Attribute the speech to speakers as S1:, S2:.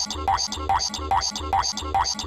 S1: Austin, Austin, Austin, Austin, Austin, Austin.